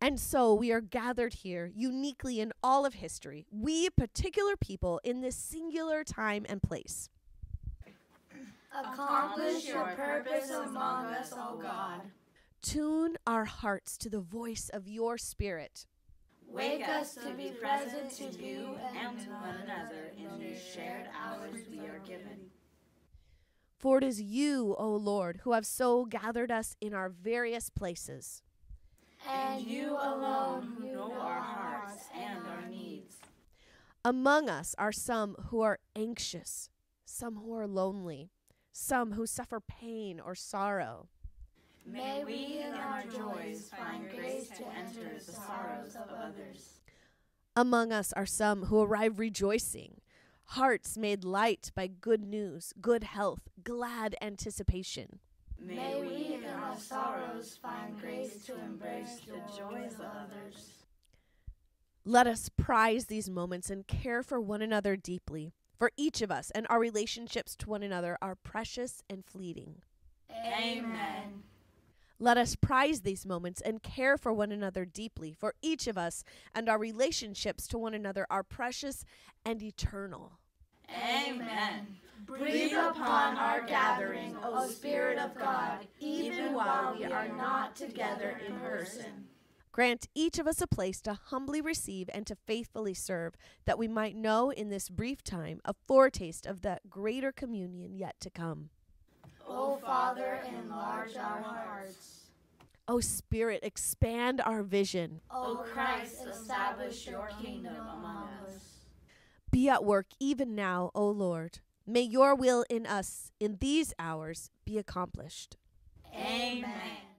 And so we are gathered here uniquely in all of history, we particular people in this singular time and place. Accomplish your purpose among us, O God. Tune our hearts to the voice of your Spirit. Wake us to be present to you and to one another in these shared hours we are given. For it is you, O Lord, who have so gathered us in our various places. And you alone who know our hearts and our needs. Among us are some who are anxious, some who are lonely, some who suffer pain or sorrow. May we in our joys find grace to enter the sorrows of others. Among us are some who arrive rejoicing, hearts made light by good news, good health, glad anticipation. May we in our sorrows find grace to embrace the joys of others. Let us prize these moments and care for one another deeply, for each of us and our relationships to one another are precious and fleeting. Amen. Let us prize these moments and care for one another deeply, for each of us and our relationships to one another are precious and eternal. Amen. Upon our gathering, O Spirit of God, even while we are not together in person. Grant each of us a place to humbly receive and to faithfully serve, that we might know in this brief time a foretaste of that greater communion yet to come. O Father, enlarge our hearts. O Spirit, expand our vision. O Christ, establish your kingdom among us. Be at work even now, O Lord. May your will in us in these hours be accomplished. Amen.